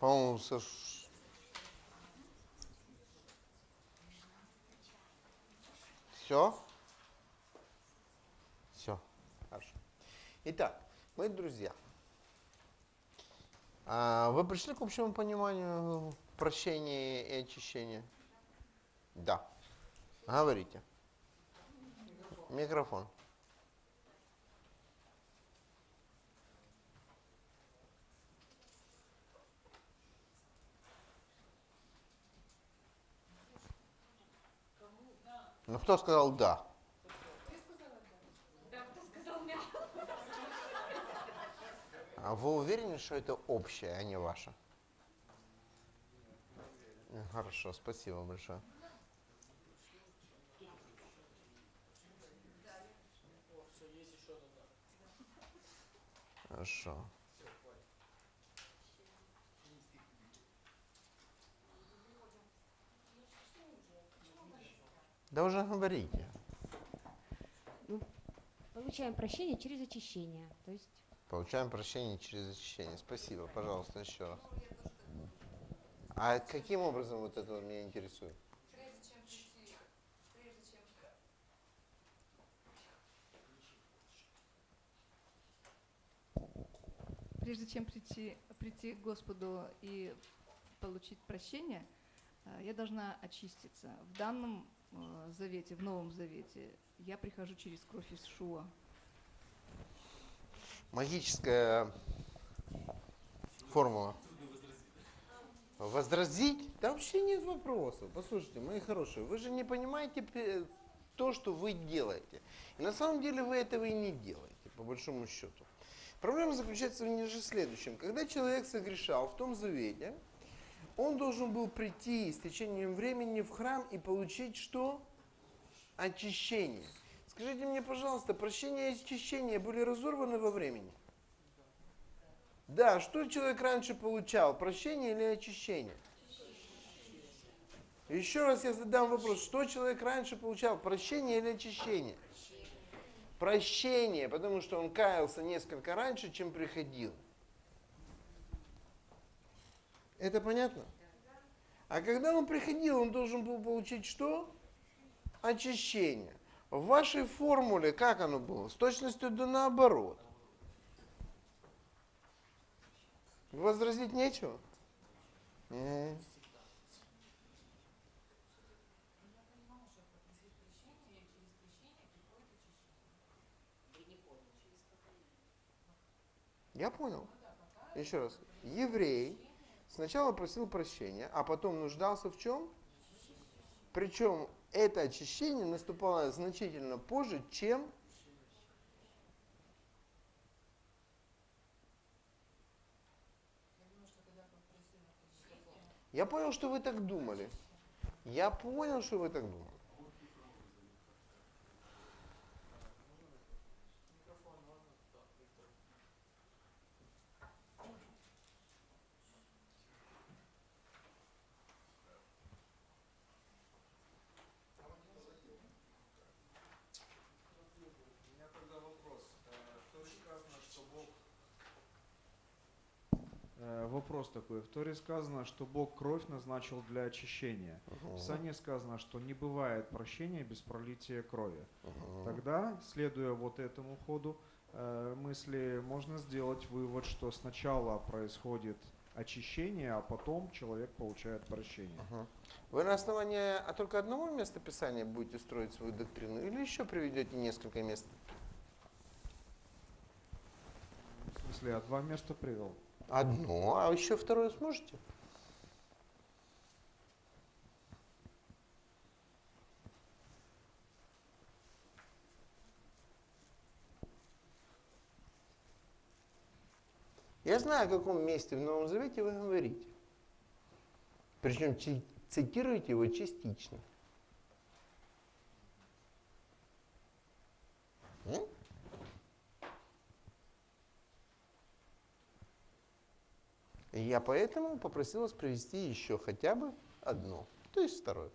По-моему, сош- Все? Все. Хорошо. Итак, мои друзья, а, вы пришли к общему пониманию прощения и очищения? Да. Говорите. Микрофон. Ну кто сказал да? А вы уверены, что это общее, а не ваше? Э, Хорошо, спасибо большое. Хорошо. Да уже говорите. Получаем прощение через очищение. То есть Получаем прощение через очищение. Спасибо, пожалуйста, еще раз. А каким образом вот это меня интересует? Прежде чем прийти, прийти, к Господу и получить прощение, э, я должна очиститься. В данном завете, в Новом Завете, я прихожу через кровь Ишуа. Магическая формула. Возразить? Да вообще нет вопросов. Послушайте, мои хорошие, вы же не понимаете то, что вы делаете. И на самом деле вы этого и не делаете, по большому счету. Проблема заключается в ниже следующем. Когда человек согрешал в том завете, он должен был прийти с течением времени в храм и получить что? Очищение. Скажите мне, пожалуйста, прощение и очищение были разорваны во времени? Да, что человек раньше получал, прощение или очищение? Еще раз я задам вопрос, что человек раньше получал, прощение или очищение? Прощение, потому что он каялся несколько раньше, чем приходил. Это понятно? А когда он приходил, он должен был получить что? Очищение. В вашей формуле как оно было? С точностью до наоборот. Возразить нечего? Мгм. Я понял. Еще раз. Еврей сначала просил прощения, а потом нуждался в чем? Причем это очищение наступало значительно позже, чем Я понял, что вы так думали. Я понял, что вы так думали. У меня тогда вопрос. Э, В Торе сказано, что Бог... Э, Такой. В Торе сказано, что Бог кровь назначил для очищения. В Писании сказано, что не бывает прощения без пролития крови. Тогда, следуя вот этому ходу э, мысли, можно сделать вывод, что сначала происходит очищение, а потом человек получает прощение. Мгм. Вы на основании а только одного места Писания будете строить свою доктрину или еще приведете несколько мест? В смысле, я два места привел. Одно, а еще второе сможете? Я знаю, о каком месте в Новом Завете вы говорите. Причем цитируете его частично. М? И я поэтому попросил вас привести еще хотя бы одно, то есть второе.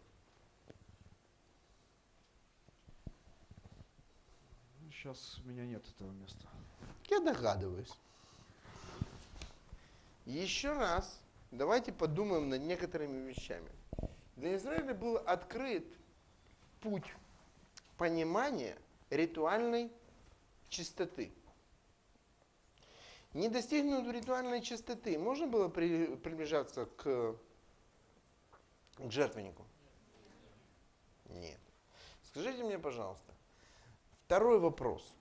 Сейчас у меня нет этого места. Я догадываюсь. Еще раз давайте подумаем над некоторыми вещами. Для Израиля был открыт путь понимания ритуальной чистоты. Не достигнув ритуальной чистоты, можно было при- приближаться к, к жертвеннику? Нет. Скажите мне, пожалуйста, второй вопрос.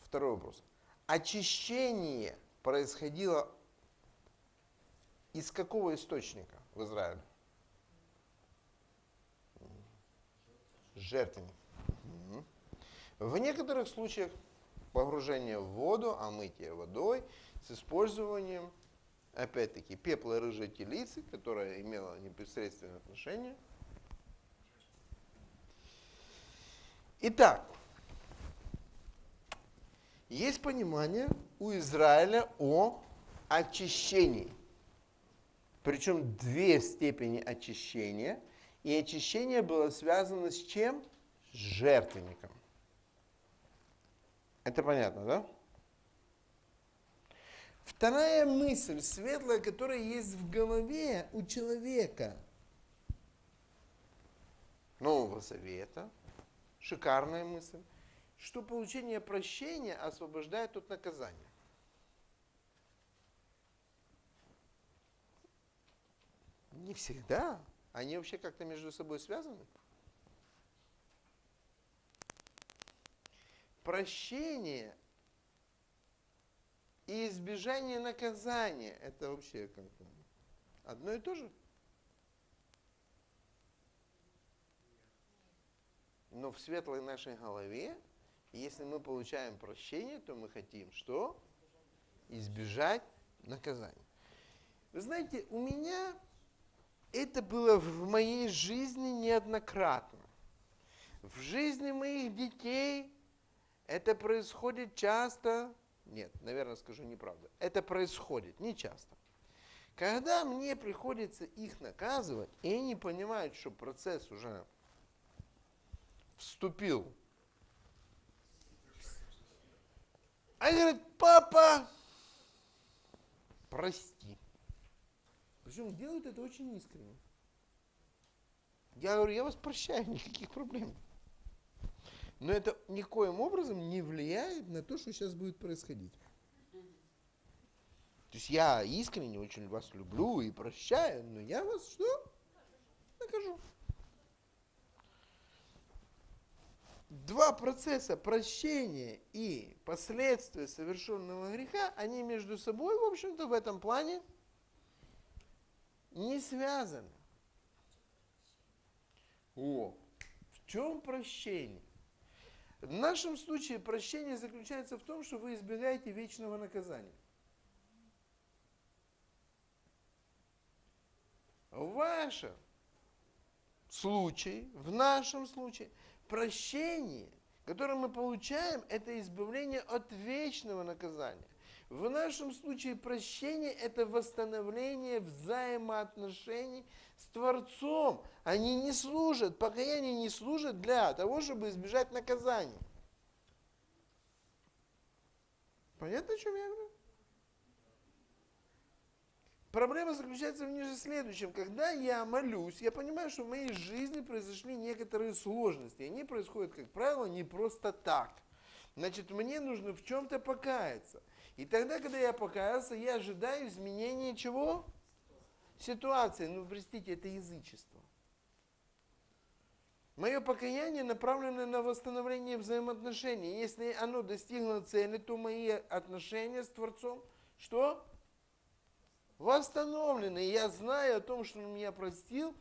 Второй вопрос. Очищение происходило из какого источника в Израиле? Жертвенник. В некоторых случаях погружение в воду, омытие водой с использованием, опять-таки, пепла рыжей телицы, которая имела непосредственное отношение. Итак, есть понимание у Израиля о очищении. Причем две степени очищения. И очищение было связано с чем? С жертвенником. Это понятно, да? Вторая мысль, светлая, которая есть в голове у человека Нового Завета, шикарная мысль, что получение прощения освобождает от наказания. Не всегда. Они вообще как-то между собой связаны. Прощение и избежание наказания – это вообще как бы одно и то же. Но в светлой нашей голове, если мы получаем прощение, то мы хотим что? Избежать наказания. Вы знаете, у меня это было в моей жизни неоднократно. В жизни моих детей это происходит часто. Нет, наверное, скажу неправду. Это происходит не часто. Когда мне приходится их наказывать, и они понимают, что процесс уже вступил. Они говорят, папа, прости. Причем делают это очень искренне. Я говорю, я вас прощаю, никаких проблем. Но это никоим образом не влияет на то, что сейчас будет происходить. То есть я искренне очень вас люблю и прощаю, но я вас что? Накажу. Два процесса прощения и последствия совершенного греха, они между собой, в общем-то, в этом плане не связаны. О, в чем прощение? В нашем случае прощение заключается в том, что вы избегаете вечного наказания. В вашем случае, в нашем случае, прощение, которое мы получаем, это избавление от вечного наказания. В нашем случае прощение – это восстановление взаимоотношений с Творцом. Они не служат, покаяние не служит для того, чтобы избежать наказания. Понятно, о чем я говорю? Проблема заключается в ниже следующем. Когда я молюсь, я понимаю, что в моей жизни произошли некоторые сложности. Они происходят, как правило, не просто так. Значит, мне нужно в чем-то покаяться. И тогда, когда я покаялся, я ожидаю изменения чего? Ситуации. Ну, простите, это язычество. Мое покаяние направлено на восстановление взаимоотношений. Если оно достигло цели, то мои отношения с Творцом, что? Восстановлены. Я знаю о том, что Он меня простил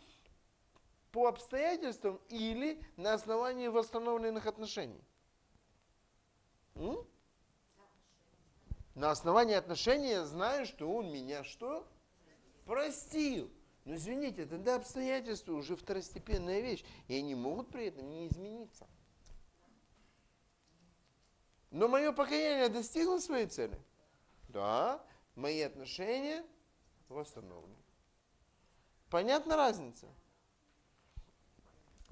по обстоятельствам или на основании восстановленных отношений. М? На основании отношений я знаю, что он меня что? Простил. Но извините, тогда обстоятельства уже второстепенная вещь, и они могут при этом не измениться. Но мое покаяние достигло своей цели? Да, мои отношения восстановлены. Понятна разница?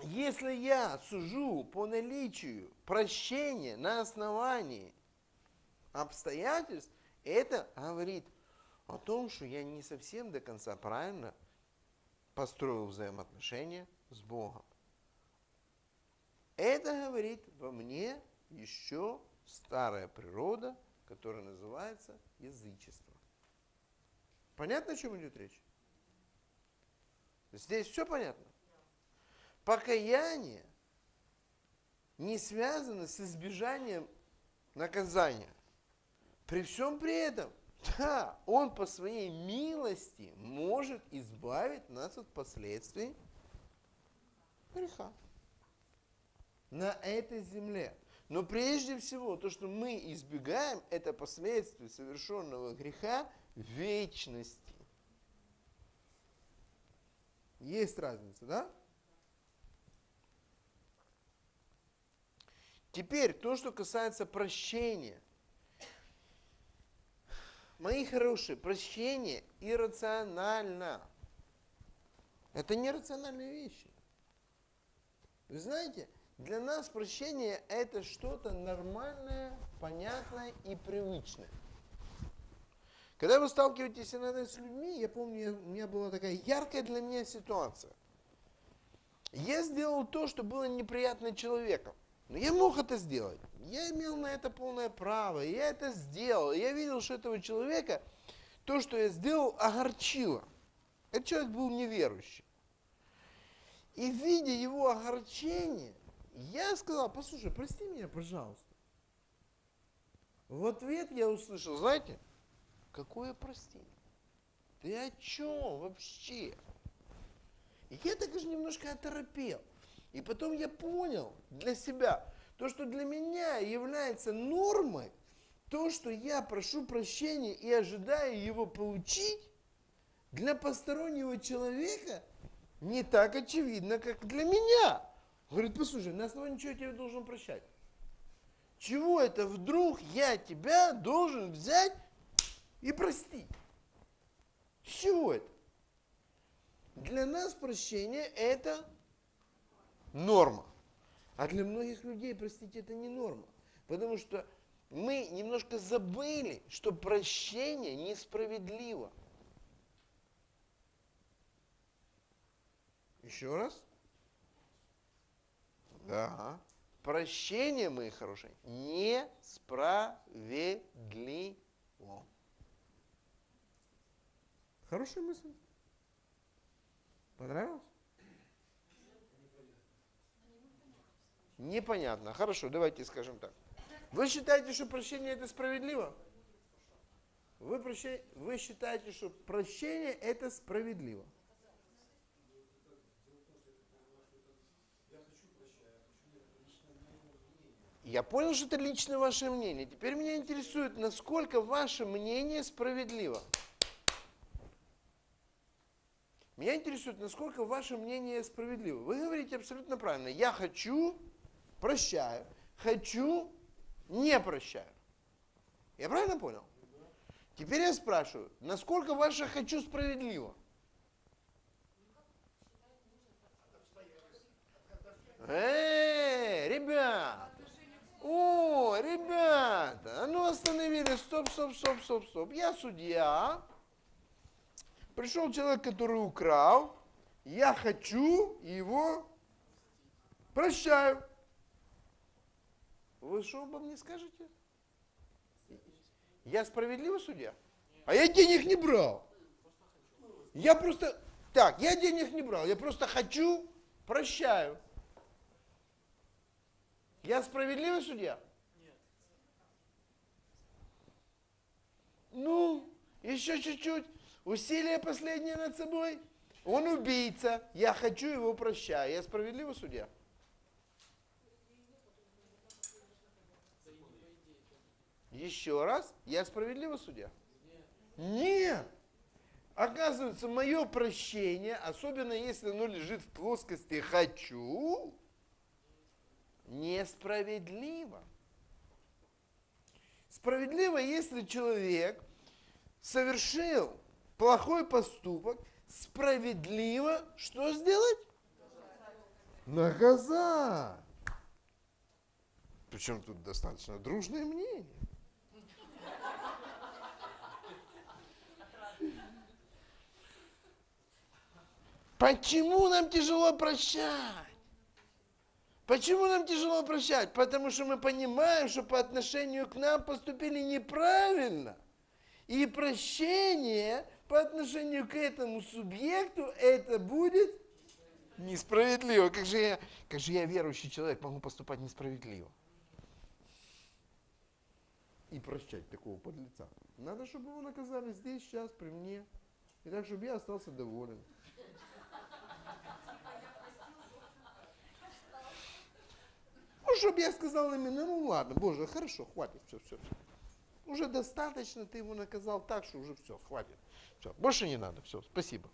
Если я сужу по наличию прощения на основании обстоятельств, это говорит о том, что я не совсем до конца правильно построил взаимоотношения с Богом. Это говорит во мне еще старая природа, которая называется язычество. Понятно, о чем идет речь? Здесь все понятно? Покаяние не связано с избежанием наказания. При всем при этом, да, он по своей милости может избавить нас от последствий греха на этой земле. Но прежде всего, то, что мы избегаем, это последствия совершенного греха вечности. Есть разница, да? Теперь то, что касается прощения. Мои хорошие, прощение иррационально. Это нерациональные вещи. Вы знаете, для нас прощение это что-то нормальное, понятное и привычное. Когда вы сталкиваетесь иногда с людьми, я помню, у меня была такая яркая для меня ситуация. Я сделал то, что было неприятно человеком. Но я мог это сделать. Я имел на это полное право. Я это сделал. Я видел, что этого человека то, что я сделал, огорчило. Этот человек был неверующий. И видя его огорчение, я сказал, послушай, прости меня, пожалуйста. В ответ я услышал, знаете, какое прости? Ты о чем вообще? Я так же немножко оторопел. И потом я понял для себя, то, что для меня является нормой, то, что я прошу прощения и ожидаю его получить, для постороннего человека не так очевидно, как для меня. Говорит, послушай, на основании чего я тебе должен прощать? Чего это вдруг я тебя должен взять и простить? С чего это? Для нас прощение это норма. А для многих людей, простите, это не норма. Потому что мы немножко забыли, что прощение несправедливо. Еще раз? Да. Прощение, мои хорошие, несправедливо. Хорошая мысль. Понравилось? Непонятно. Хорошо, давайте скажем так. Вы считаете, что прощение это справедливо? Вы, прощай, вы считаете, что прощение это справедливо? Я понял, что это лично ваше мнение. Теперь меня интересует, насколько ваше мнение справедливо. Меня интересует, насколько ваше мнение справедливо. Вы говорите абсолютно правильно. Я хочу, прощаю. Хочу, не прощаю. Я правильно понял? Теперь я спрашиваю, насколько ваше хочу справедливо? Эй, ребят! О, ребята, а ну остановились, стоп, стоп, стоп, стоп, стоп. Я судья. Пришел человек, который украл. Я хочу его прощаю. Вы что обо мне скажете? Я справедливый судья? А я денег не брал. Я просто... Так, я денег не брал, я просто хочу, прощаю. Я справедливый судья? Нет. Ну, еще чуть-чуть. Усилие последнее над собой. Он убийца. Я хочу его прощать. Я справедливый судья? Еще раз. Я справедливый судья? Нет. Оказывается, мое прощение, особенно если оно лежит в плоскости «хочу», несправедливо. Справедливо, если человек совершил плохой поступок, справедливо что сделать? Наказать. Причем тут достаточно дружное мнение. Почему нам тяжело прощать? Почему нам тяжело прощать? Потому что мы понимаем, что по отношению к нам поступили неправильно. И прощение по отношению к этому субъекту это будет несправедливо. Как же я, как же я верующий человек могу поступать несправедливо? И прощать такого подлеца. Надо, чтобы его наказали здесь, сейчас, при мне. И так, чтобы я остался доволен. Чтобы я сказал именно, ну ладно, Боже, хорошо, хватит, все, все, все. Уже достаточно, ты его наказал так, что уже все, хватит. Все, больше не надо, все, спасибо.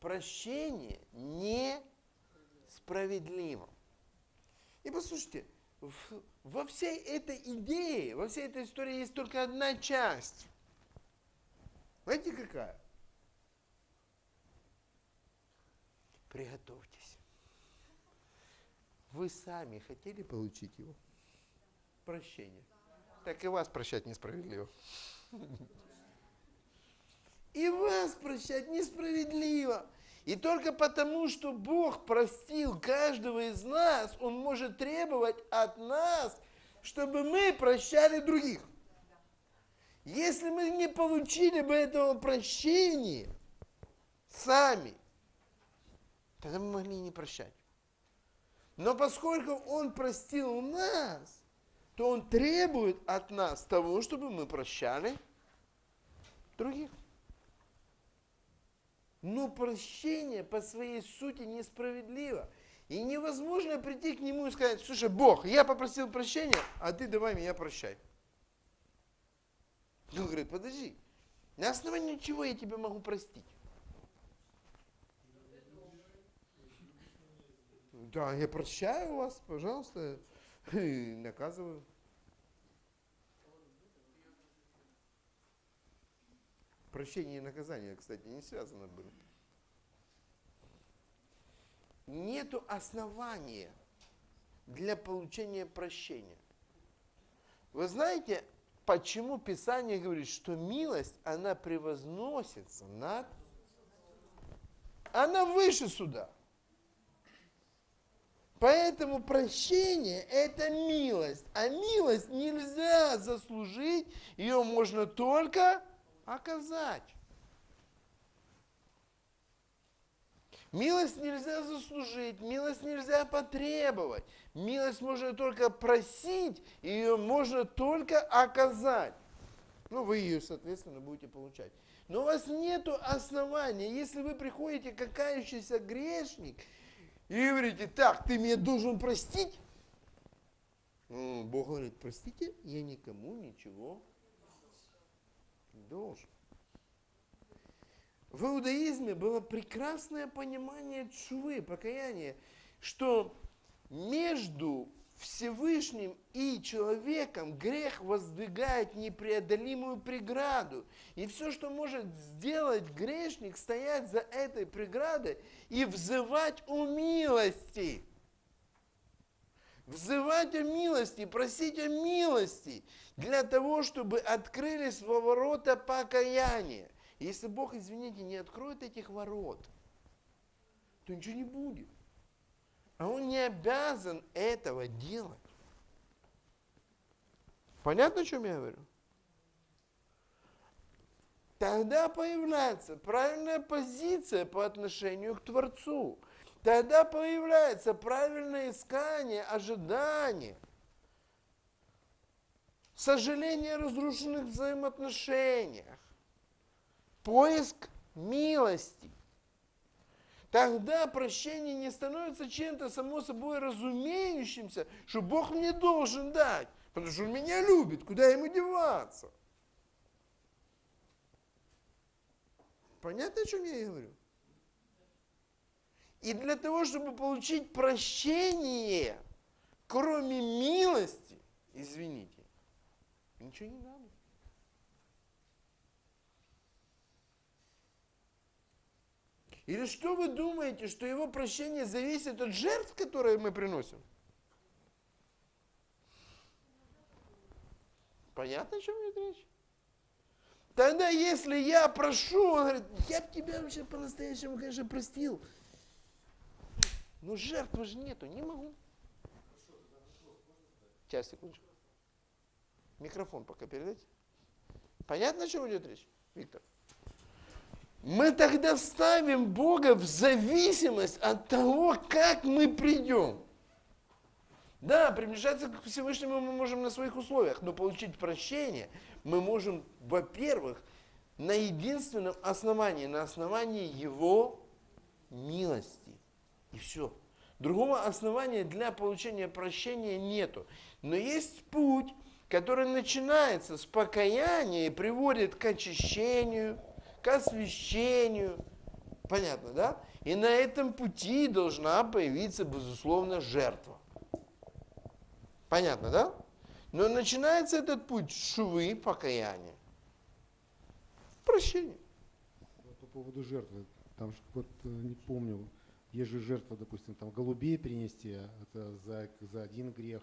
Прощение несправедливо. И послушайте, в- во всей этой идее, во всей этой истории есть только одна часть. Знаете какая? Приготовьтесь. Вы сами хотели получить его? Прощение. Так и вас прощать несправедливо. И вас прощать несправедливо. И только потому, что Бог простил каждого из нас, Он может требовать от нас, чтобы мы прощали других. Если мы не получили бы этого прощения сами, тогда мы могли не прощать. Но поскольку Он простил нас, то Он требует от нас того, чтобы мы прощали других. Но прощение по своей сути несправедливо. И невозможно прийти к Нему и сказать, слушай, Бог, я попросил прощения, а ты давай меня прощай. Он говорит, подожди, на основании чего я тебя могу простить? Да, я прощаю вас, пожалуйста, и наказываю. Прощение и наказание, кстати, не связаны были. Нету основания для получения прощения. Вы знаете, почему Писание говорит, что милость, она превозносится над... Она выше суда. Поэтому прощение – это милость. А милость нельзя заслужить, ее можно только оказать. Милость нельзя заслужить, милость нельзя потребовать. Милость можно только просить, ее можно только оказать. Ну, вы ее, соответственно, будете получать. Но у вас нет основания, если вы приходите как кающийся грешник и говорите, так, ты меня должен простить. Ну, Бог говорит, простите, я никому ничего не должен. В иудаизме было прекрасное понимание чувы, покаяния, что между Всевышним и человеком грех воздвигает непреодолимую преграду. И все, что может сделать грешник, стоять за этой преградой и взывать о милости. Взывать о милости, просить о милости для того, чтобы открылись ворота покаяния. Если Бог, извините, не откроет этих ворот, то ничего не будет. А Он не обязан этого делать. Понятно, о чем я говорю? Тогда появляется правильная позиция по отношению к Творцу. Тогда появляется правильное искание, ожидание, сожаление о разрушенных взаимоотношениях, поиск милости. Тогда прощение не становится чем-то само собой разумеющимся, что Бог мне должен дать, потому что Он меня любит, куда ему деваться. Понятно, о чем я говорю? И для того, чтобы получить прощение, кроме милости, извините, ничего не надо. Или что вы думаете, что его прощение зависит от жертв, которые мы приносим? Понятно, о чем идет речь? Тогда, если я прошу, он говорит, я бы тебя вообще по-настоящему, конечно, простил. Но жертвы же нету, не могу. Сейчас, секундочку. Микрофон пока передайте. Понятно, о чем идет речь, Виктор? Мы тогда ставим Бога в зависимость от того, как мы придем. Да, приближаться к Всевышнему мы можем на своих условиях, но получить прощение мы можем, во-первых, на единственном основании, на основании Его милости. И все. Другого основания для получения прощения нету. Но есть путь, который начинается с покаяния и приводит к очищению, к освящению. Понятно, да? И на этом пути должна появиться, безусловно, жертва. Понятно, да? Но начинается этот путь с шувы, покаяния. Прощение. По поводу жертвы, там вот э, не помню, есть же жертва, допустим, там голубей принести, а это за, за один грех,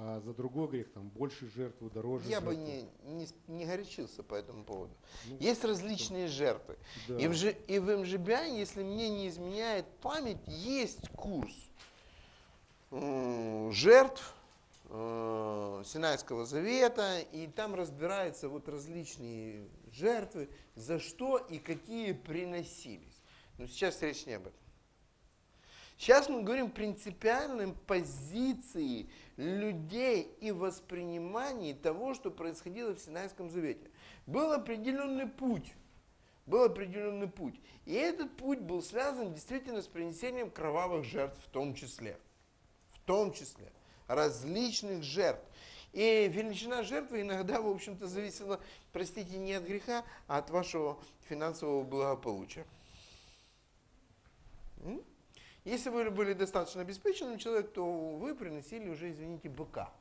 а за другой грех там больше жертву, дороже. Я бы жертву. не, не, не горячился по этому поводу. Ну, Есть различные жертвы. да. И в, и в МЖБ, если мне не изменяет память, есть курс жертв э, Синайского завета, и там разбираются вот различные жертвы, за что и какие приносились. Но сейчас речь не об этом. Сейчас мы говорим принципиальной позиции людей и воспринимании того, что происходило в Синайском завете. Был определенный путь. Был определенный путь. И этот путь был связан действительно с принесением кровавых жертв в том числе. В том числе. Различных жертв. И величина жертвы иногда, в общем-то, зависела, простите, не от греха, а от вашего финансового благополучия. Если вы были достаточно обеспеченным человек, то вы приносили уже, извините, быка.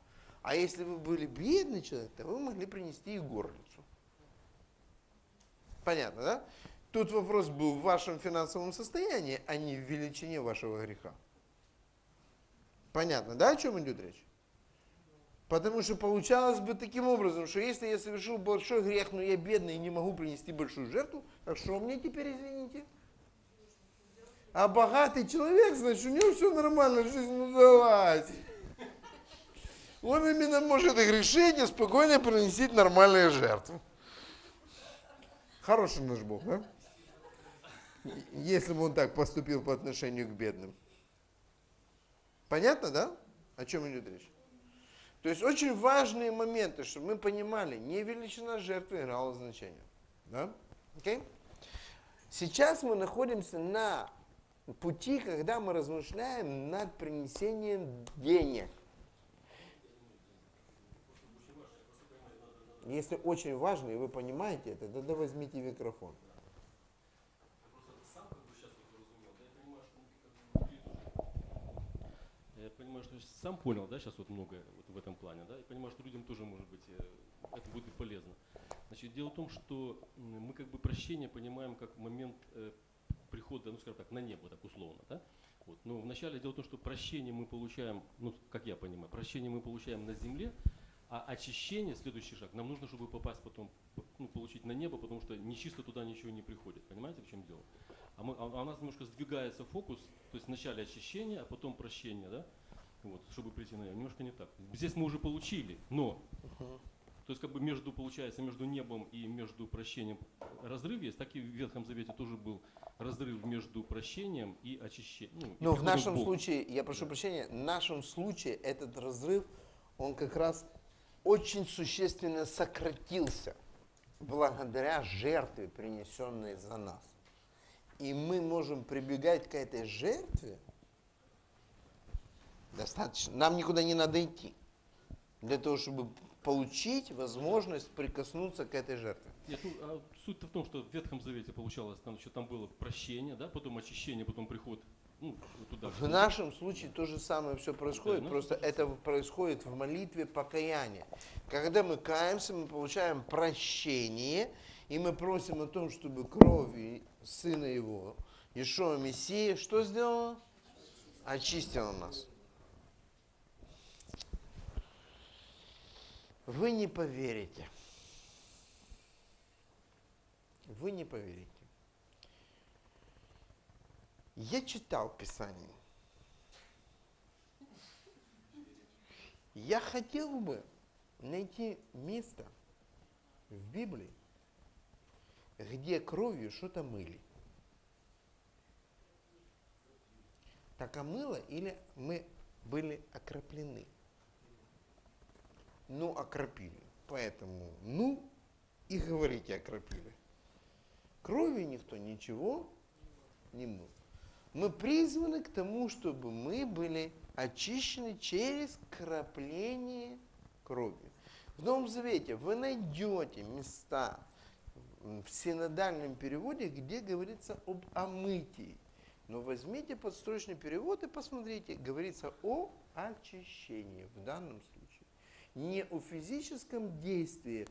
А если вы были бедный человек, то вы могли принести и горлицу. Понятно, да? Тут вопрос был в вашем финансовом состоянии, а не в величине вашего греха. Понятно, да, о чем идет речь? Потому что получалось бы таким образом, что если я совершил большой грех, но я бедный и не могу принести большую жертву, а что мне теперь, извините? А богатый человек, значит, у него все нормально, жизнь удалась. Он именно может и грешить, и спокойно приносить нормальные жертвы. Хороший наш Бог, да? Если бы он так поступил по отношению к бедным. Понятно, да? О чем идет речь? То есть очень важные моменты, чтобы мы понимали, не величина жертвы играла значение. Да? Окей? Сейчас мы находимся на пути, когда мы размышляем над принесением денег. Если очень важно, и вы понимаете это, тогда возьмите микрофон. Я понимаю, что сам понял, да, сейчас вот многое вот в этом плане, да, и понимаю, что людям тоже, может быть, э, это будет полезно. Значит, дело в том, что мы как бы прощение понимаем как момент э, прихода, ну, скажем так, на небо, так условно, да. Вот. Но вначале дело в том, что прощение мы получаем, ну, как я понимаю, прощение мы получаем на земле, а очищение, следующий шаг, нам нужно, чтобы попасть потом, ну, получить на небо, потому что нечисто туда ничего не приходит. Понимаете, в чем дело? А, мы, а у нас немножко сдвигается фокус, то есть вначале очищение, а потом прощение, да? Вот, чтобы прийти на небо. Немножко не так. Здесь мы уже получили, но то есть как бы между, получается, между небом и между прощением разрыв есть, так и в Ветхом Завете тоже был разрыв между прощением и очищением. ну, Но в нашем Богу. случае, я прошу Да. прощения, в нашем случае этот разрыв, он как раз очень существенно сократился благодаря жертве, принесенной за нас. И мы можем прибегать к этой жертве достаточно. Нам никуда не надо идти для того, чтобы получить возможность прикоснуться к этой жертве. Нет, ну, а суть-то в том, что в Ветхом Завете получалось, там еще там было прощение, да, потом очищение, потом приход ну, туда. В нашем случае то же самое все происходит, Да, просто это происходит в молитве покаяния. Когда мы каемся, мы получаем прощение, и мы просим о том, чтобы кровью Сына Его, Ишуа Мессия, что сделала? Очистила нас. Вы не поверите. Вы не поверите. Я читал Писание. Я хотел бы найти место в Библии, где кровью что-то мыли. Так омыло или мы были окроплены? Ну, окропили. Поэтому, ну, и говорите окропили. Кровью никто ничего не мыл. Мы призваны к тому, чтобы мы были очищены через крапление крови. В Новом Завете вы найдете места в синодальном переводе, где говорится об омытии. Но возьмите подстрочный перевод и посмотрите, говорится о очищении в данном случае. Не о физическом действии,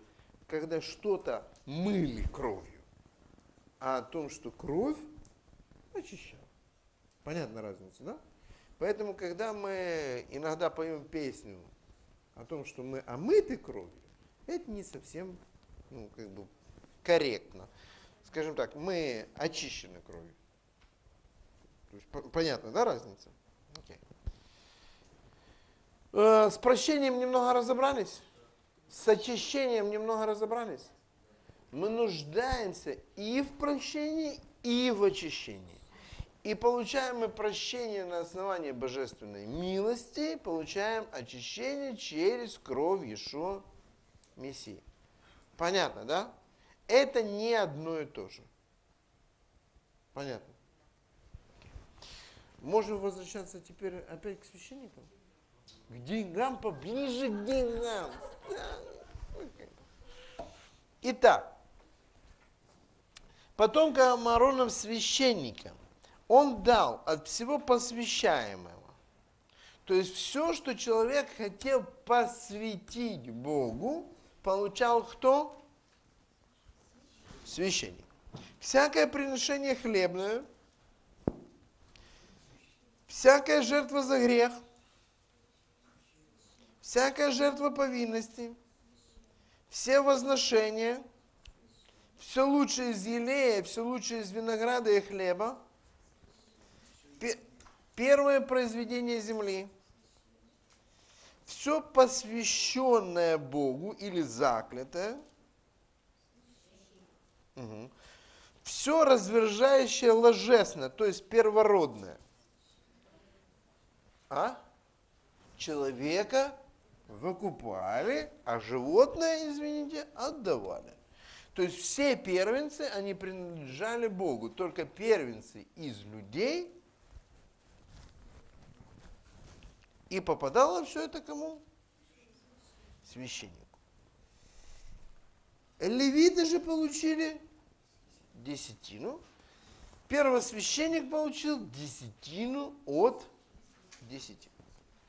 когда что-то мыли кровью, а о том, что кровь очищала. Понятна разница, да? Поэтому, когда мы иногда поем песню о том, что мы омыты кровью, это не совсем ну, как бы корректно. Скажем так, мы очищены кровью. То есть, по- понятно, да, разница? Окей. Э, с прощением немного разобрались? С очищением немного разобрались? Мы нуждаемся и в прощении, и в очищении. И получаем мы прощение на основании божественной милости, получаем очищение через кровь Ешо Мессии. Понятно, да? Это не одно и то же. Понятно. Можем возвращаться теперь опять к священникам? К деньгам, поближе к деньгам. Итак, потомкам Ааронов священника он дал от всего посвящаемого. То есть все, что человек хотел посвятить Богу, получал кто? Священник. Всякое приношение хлебное, всякая жертва за грех, всякая жертва повинности, все возношения, все лучшее из елея, все лучшее из винограда и хлеба, пе- первое произведение земли, все посвященное Богу или заклятое, все развержающее ложесно, то есть первородное. А? Человека выкупали, а животное, извините, отдавали. То есть все первенцы, они принадлежали Богу. Только первенцы из людей. И попадало все это кому? Священнику. Левиты же получили десятину. Первосвященник получил десятину от десяти.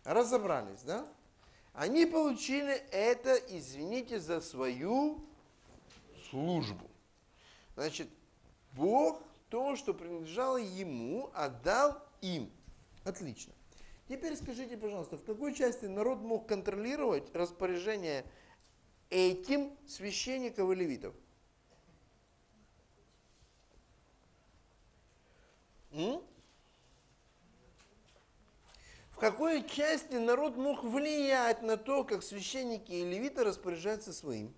Разобрались, да? Они получили это, извините, за свою службу. Значит, Бог то, что принадлежало ему, отдал им. Отлично. Теперь скажите, пожалуйста, в какой части народ мог контролировать распоряжение этим священников и левитов? М? В какой части народ мог влиять на то, как священники и левиты распоряжаются своим?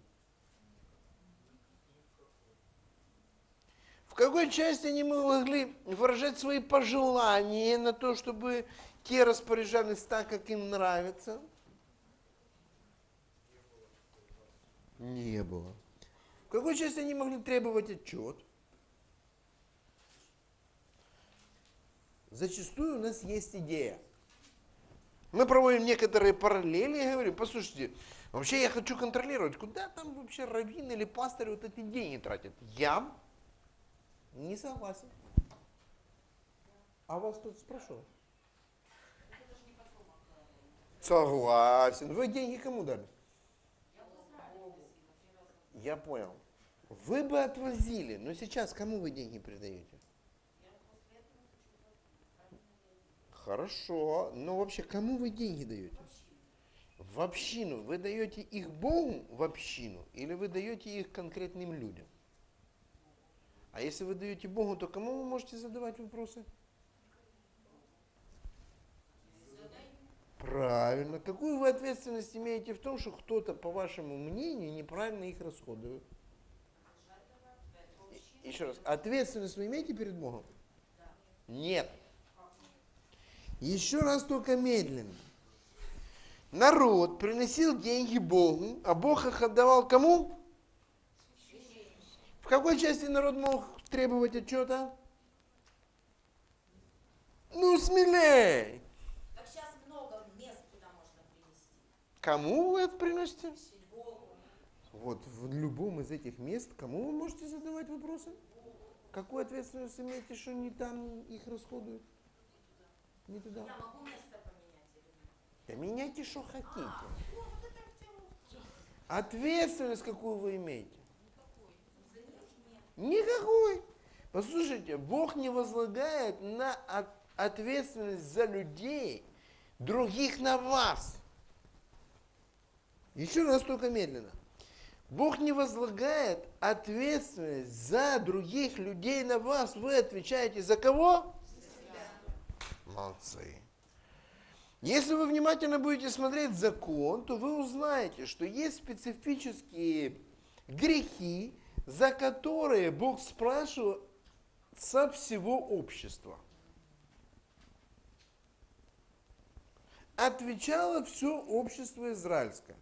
В какой части они могли выражать свои пожелания на то, чтобы те распоряжались так, как им нравится? Не было. В какой части они могли требовать отчет? Зачастую у нас есть идея. Мы проводим некоторые параллели и говорим, послушайте, вообще я хочу контролировать, куда там вообще раввин или пастырь вот эти деньги тратят. Я не согласен. А вас тут спрашивал? Согласен. Вы деньги кому дали? Я понял. Вы бы отвозили, но сейчас кому вы деньги передаете? Хорошо, но вообще кому вы деньги даете? В общину. Вы даете их Богу в общину или вы даете их конкретным людям? А если вы даете Богу, то кому вы можете задавать вопросы? Правильно. Какую вы ответственность имеете в том, что кто-то, по вашему мнению, неправильно их расходует? Еще раз. Ответственность вы имеете перед Богом? Нет. Еще раз только медленно. Народ приносил деньги Богу, а Бог их отдавал кому? В какой части народ мог требовать отчета? Ну, смелей! Так сейчас много мест, куда можно принести. Кому вы это приносите? Вот в любом из этих мест, кому вы можете задавать вопросы? Какую ответственность имеете, что не там их расходуют? Не туда. Я могу место поменять или нет? Да меняйте, что хотите. Учиться. Ответственность какую вы имеете? За нее ж нет. Никакой. Послушайте, Бог не возлагает на от- ответственность за людей других на вас. Еще раз только медленно. Бог не возлагает ответственность за других людей на вас. Вы отвечаете за кого? Молодцы. Если вы внимательно будете смотреть закон, то вы узнаете, что есть специфические грехи, за которые Бог спрашивал со всего общества. Отвечало все общество израильское.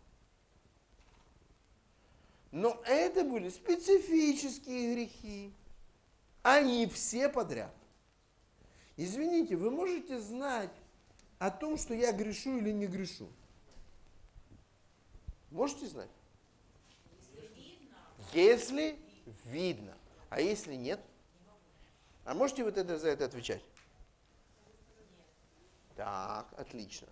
Но это были специфические грехи, а не все подряд. Извините, вы можете знать о том, что я грешу или не грешу? Можете знать? Если видно. А если нет? А можете вот это, за это отвечать? Так, отлично.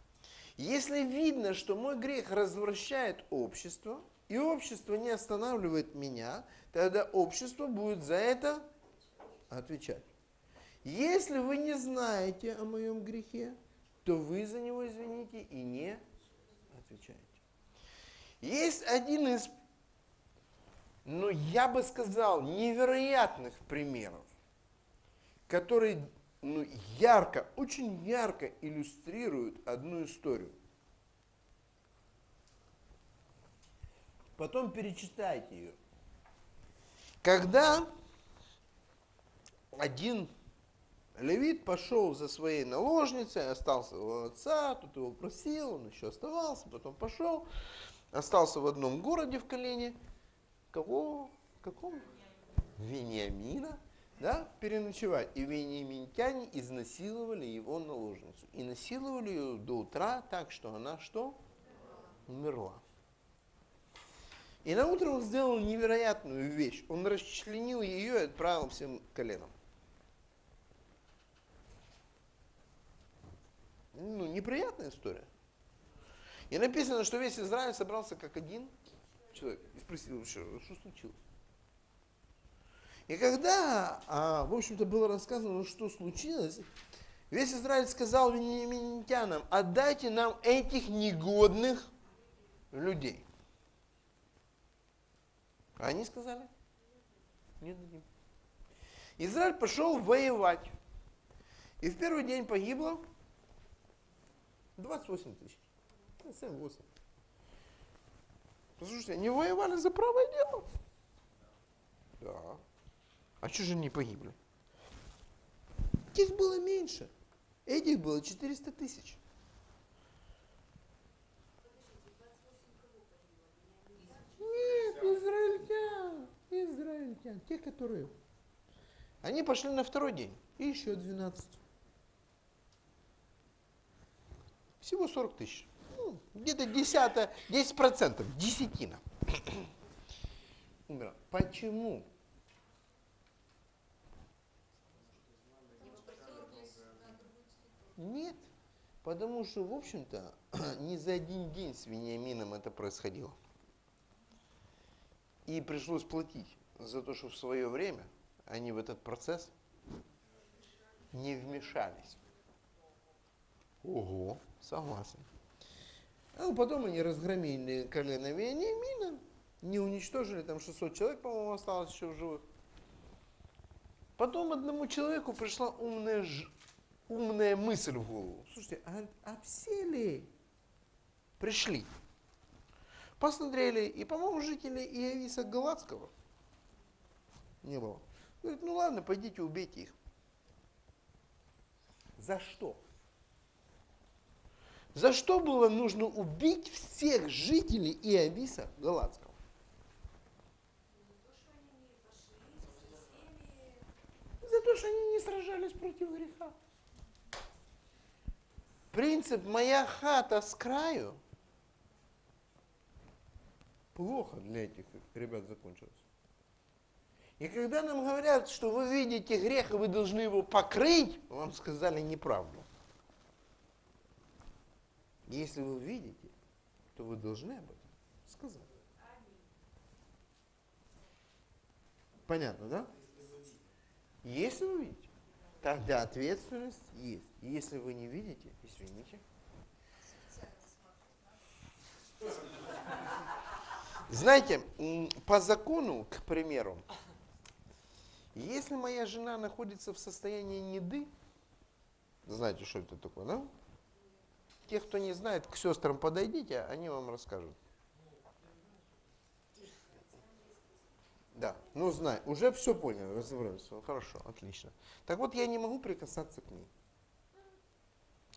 Если видно, что мой грех развращает общество, и общество не останавливает меня, тогда общество будет за это отвечать. Если вы не знаете о моем грехе, то вы за него, извините, и не отвечаете. Есть один из, ну, я бы сказал, невероятных примеров, который ну, ярко, очень ярко иллюстрирует одну историю. Потом перечитайте ее. Когда один левит пошел за своей наложницей, остался у отца, тут его просил, он еще оставался, потом пошел, остался в одном городе в колене. Кого? Каком? Вениамина, да, переночевать. И вениаминтяне изнасиловали его наложницу. И насиловали ее до утра так, что она что? Умерла. И на утро он сделал невероятную вещь. Он расчленил ее и отправил всем коленам. Ну, неприятная история. И написано, что весь Израиль собрался как один человек. И спросил, что, что случилось? И когда, а, в общем-то, было рассказано, что случилось, весь Израиль сказал вениаминитянам, отдайте нам этих негодных людей. А они сказали, не дадим. Израиль пошел воевать. И в первый день погибло 28 тысяч. 7-8. Послушайте, они воевали за правое дело. Да. А что же они погибли? Их было меньше. Этих было 400 тысяч. Нет, израильтян. Израильтян. Те, которые... Они пошли на второй день. И еще 12. Всего 40 тысяч. Ну, где-то десятая, 10 процентов, десятина. Умерла. Почему? Нет. Потому что, в общем-то, не за один день с Вениамином это происходило. И пришлось платить за то, что в свое время они в этот процесс не вмешались. Ого, согласен. А потом они разгромили колено Вениамина, не уничтожили, там 600 человек, по-моему, осталось еще в живых. Потом одному человеку пришла умная, ж- умная мысль в голову. Слушайте, а, а все ли пришли? Посмотрели, и, по-моему, жители Иовиса Галацкого не было. Говорит, ну ладно, пойдите убейте их. За что? За что было нужно убить всех жителей Иовиса Галацкого? За то, что они не сражались против греха. Принцип «моя хата с краю» плохо для этих ребят закончился. И когда нам говорят, что вы видите грех, и вы должны его покрыть, вам сказали неправду. Если вы видите, то вы должны об этом сказать. Понятно, да? Если вы видите, тогда ответственность есть. Если вы не видите, извините. Знаете, по закону, к примеру, если моя жена находится в состоянии неды, знаете, что это такое, да? Те, кто не знает, к сестрам подойдите, они вам расскажут. Да, ну знай, уже все понял, разобрались. Ну, Хорошо, отлично. Так вот, я не могу прикасаться к ней.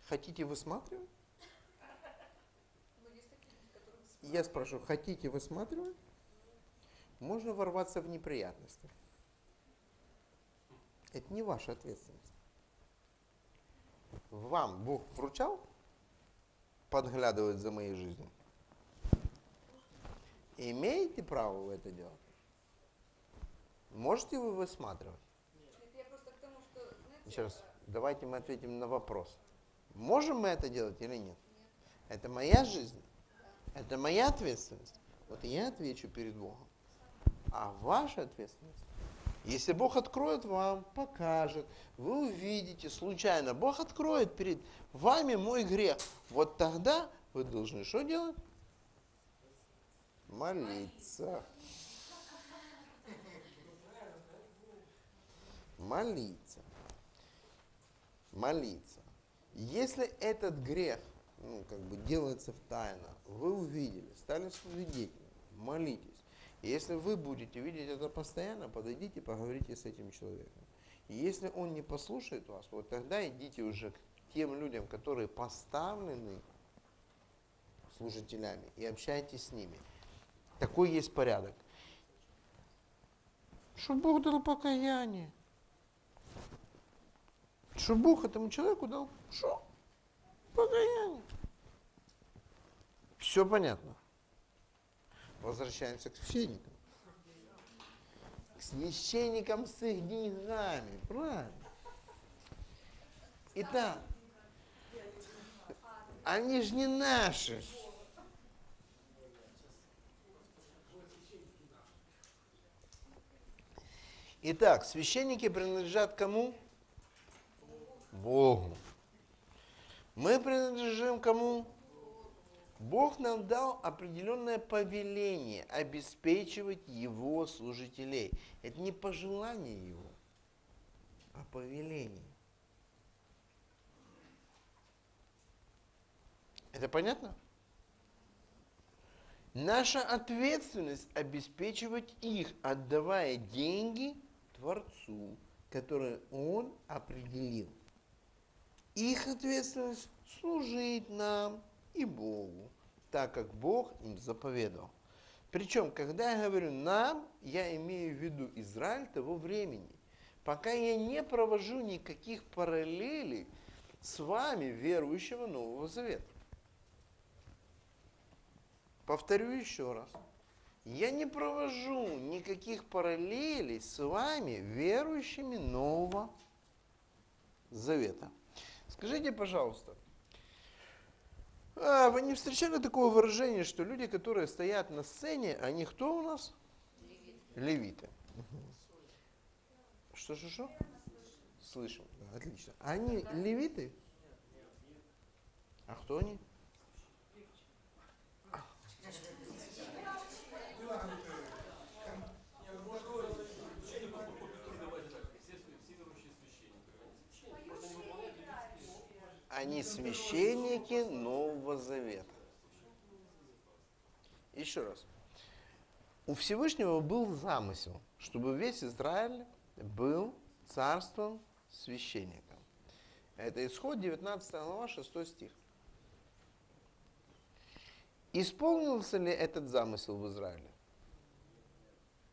Хотите высматривать? Я спрашиваю, хотите высматривать? Можно ворваться в неприятности. Это не ваша ответственность. Вам Бог вручал подглядывать за моей жизнью? Имеете право вы это делать? Можете вы высматривать? Нет, тому, что, знаете, Еще раз, давайте мы ответим на вопрос. Можем мы это делать или нет? Это моя жизнь, это моя ответственность. Вот я отвечу перед Богом. А ваша ответственность, если Бог откроет вам, покажет, вы увидите случайно, Бог откроет перед вами мой грех, вот тогда вы должны что делать? Молиться. Молиться молиться. Если этот грех, ну, как бы делается в тайно, вы увидели, стали свидетелем, молитесь. И если вы будете видеть это постоянно, подойдите, поговорите с этим человеком. И если он не послушает вас, вот тогда идите уже к тем людям, которые поставлены служителями, и общайтесь с ними. Такой есть порядок. Что Бог дал покаяние. Что Бог этому человеку дал что? Покаяние. Все понятно. Возвращаемся к священникам. К священникам с их деньгами. Правильно. Итак, они же не наши. Итак, священники принадлежат кому? Богу. Мы принадлежим кому? Бог нам дал определенное повеление обеспечивать Его служителей. Это не пожелание Его, а повеление. Это понятно? Наша ответственность обеспечивать их, отдавая деньги Творцу, который Он определил. Их ответственность служить нам и Богу, так как Бог им заповедал. Причем, когда я говорю нам, я имею в виду Израиль того времени. Пока я не провожу никаких параллелей с вами, верующего Нового Завета. Повторю еще раз. Я не провожу никаких параллелей с вами, верующими Нового Завета. Скажите, пожалуйста, а вы не встречали такого выражения, что люди, которые стоят на сцене, они кто у нас? Левиты. Мгм. Что, что, что? Слышим, да, отлично. Они левиты? А кто они? Они священники Нового Завета. Еще раз. У Всевышнего был замысел, чтобы весь Израиль был царством священника. Это исход 19 глава, 6 стих. Исполнился ли этот замысел в Израиле?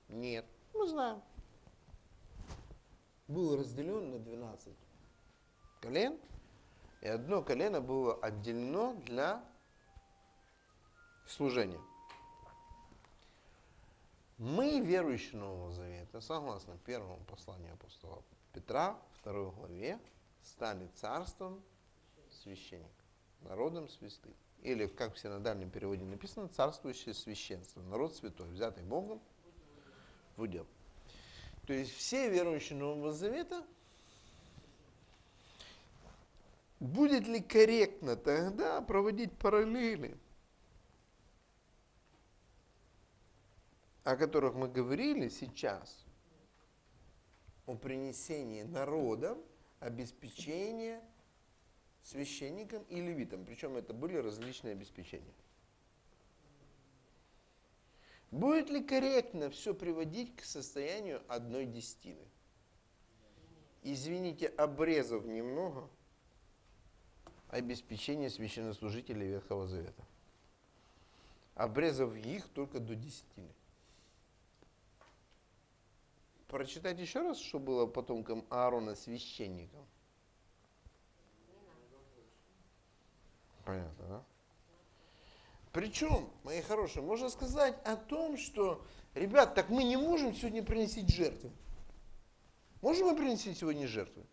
Нет. Мы знаем. Был разделен на 12 колен, и одно колено было отделено для служения. Мы, верующие Нового Завета, согласно первому посланию апостола Петра, второй главе, стали царством священников, народом святых. Или, как в синодальном переводе написано, царствующее священство, народ святой, взятый Богом в удел. То есть все верующие Нового Завета, будет ли корректно тогда проводить параллели, о которых мы говорили сейчас, о принесении народам обеспечения священникам и левитам. Причем это были различные обеспечения. Будет ли корректно все приводить к состоянию одной десятины? Извините, обрезав немного обеспечения священнослужителей Ветхого Завета. Обрезав их только до десятины. Прочитать еще раз, что было потомкам Аарона священником. Понятно, да? Причем, мои хорошие, можно сказать о том, что, ребят, так мы не можем сегодня приносить жертвы. Можем мы принести сегодня жертвы?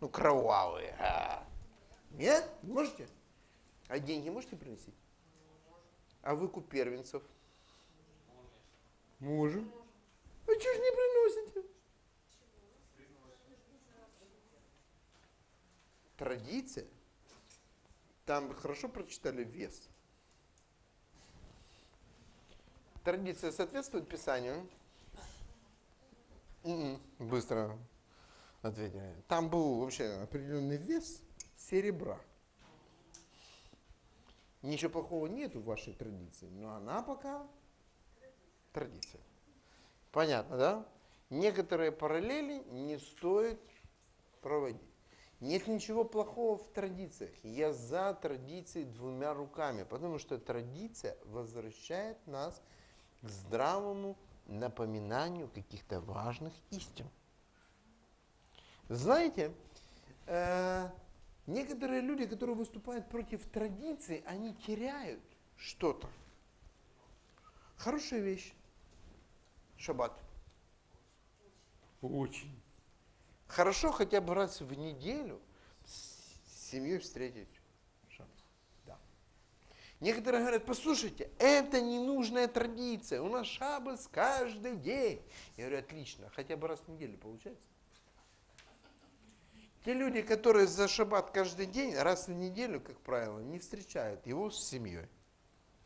Ну, кровавые. А. Нет? Не можете? А деньги можете принести? А выкуп первенцев? Можем. А что ж не приносите? Традиция. Там хорошо прочитали вес. Традиция соответствует Писанию? Быстро ответили. Там был вообще определенный вес серебра. Ничего плохого нет в вашей традиции, но она пока традиция. Понятно, да? Некоторые параллели не стоит проводить. Нет ничего плохого в традициях. Я за традиции двумя руками, потому что традиция возвращает нас к здравому напоминанию каких-то важных истин. Знаете, э, некоторые люди, которые выступают против традиции, они теряют что-то. Хорошая вещь. Шаббат. Очень. Хорошо хотя бы раз в неделю с семьей встретить шаббат. Да. Некоторые говорят, послушайте, это ненужная традиция, у нас шаббат каждый день. Я говорю, отлично, хотя бы раз в неделю получается. Те люди, которые за шаббат каждый день, раз в неделю, как правило, не встречают его с семьей.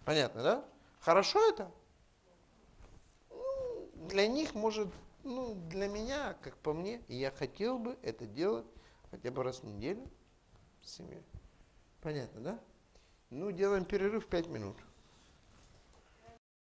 Понятно, да? Хорошо это? Ну, для них может, ну, для меня, как по мне, я хотел бы это делать хотя бы раз в неделю с семьей. Понятно, да? Ну, делаем перерыв 5 минут.